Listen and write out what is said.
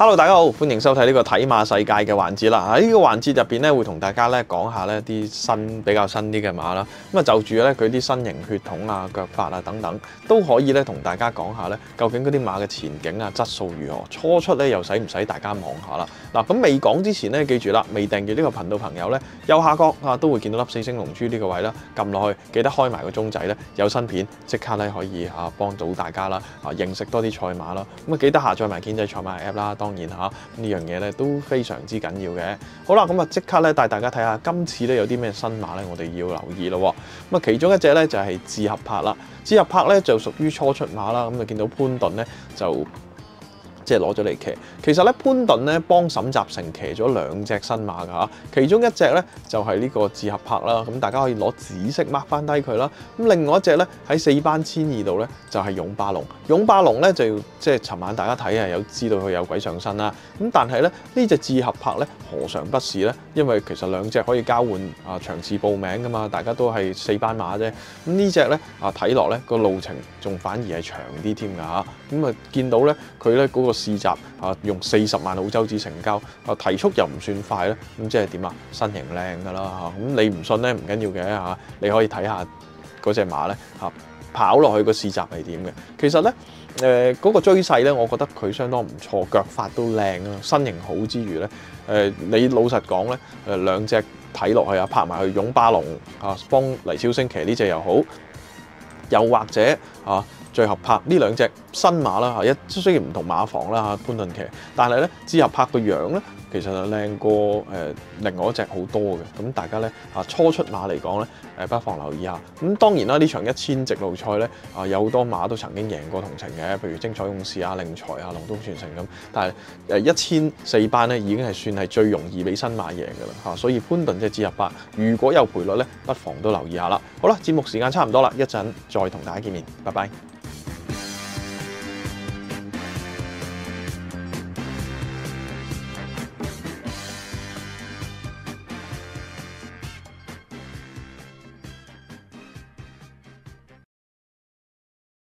Hello，大家好，歡迎收睇呢個睇馬世界嘅環節啦。喺呢個環節入邊咧，會同大家咧講下呢啲新比較新啲嘅馬啦。咁啊就住咧佢啲身形、血統啊、腳法啊等等，都可以咧同大家講下咧，究竟嗰啲馬嘅前景啊、質素如何？初出咧又使唔使大家望下啦？嗱，咁未講之前咧，記住啦，未訂閱呢個頻道朋友咧，右下角啊都會見到粒四星龍珠呢個位啦，撳落去記得開埋個鐘仔咧，有新片即刻咧可以啊幫到大家啦，啊認識多啲賽馬啦。咁啊記得下載埋建制賽馬 app 啦。當然嚇呢樣嘢咧都非常之緊要嘅。好啦，咁啊即刻咧帶大家睇下今次咧有啲咩新馬咧，我哋要留意咯。咁啊其中一隻咧就係智合拍啦，智合拍咧就屬於初出馬啦。咁啊見到潘頓咧就。即係攞咗嚟騎，其實咧潘頓咧幫沈集成騎咗兩隻新馬㗎嚇，其中一隻咧就係呢個智合拍啦，咁大家可以攞紫色 mark 翻低佢啦。咁另外一隻咧喺四班千二度咧就係勇霸龍，勇霸龍咧就即係尋晚大家睇啊有知道佢有鬼上身啦。咁但係咧呢隻智合拍咧何嘗不是咧？因為其實兩隻可以交換啊場次報名㗎嘛，大家都係四班馬啫。咁呢隻咧啊睇落咧個路程仲反而係長啲添㗎嚇。咁啊見到咧佢咧嗰個。試集啊，用四十萬澳洲紙成交啊，提速又唔算快咧，咁即係點啊？身形靚噶啦嚇，咁你唔信咧唔緊要嘅嚇，你可以睇下嗰隻馬咧嚇跑落去個試集係點嘅。其實咧誒嗰個追勢咧，我覺得佢相當唔錯，腳法都靚啊，身形好之餘咧誒、你老實講咧誒兩隻睇落去啊，拍埋去擁巴龍啊，幫黎超星騎呢隻又好，又或者啊。最合拍呢兩隻新馬啦嚇，一雖然唔同馬房啦嚇，潘頓騎，但係咧智合拍個樣咧，其實就靚過誒另外一隻好多嘅。咁大家咧啊初出馬嚟講咧，誒不妨留意下。咁當然啦，呢場一千直路賽咧啊有好多馬都曾經贏過同程嘅，譬如精彩勇士啊、令財啊、龍東傳承咁。但係誒一千四班咧已經係算係最容易俾新馬贏嘅啦嚇，所以潘頓即係智合拍，如果有賠率咧，不妨都留意下啦。好啦，節目時間差唔多啦，一陣再同大家見面，拜拜。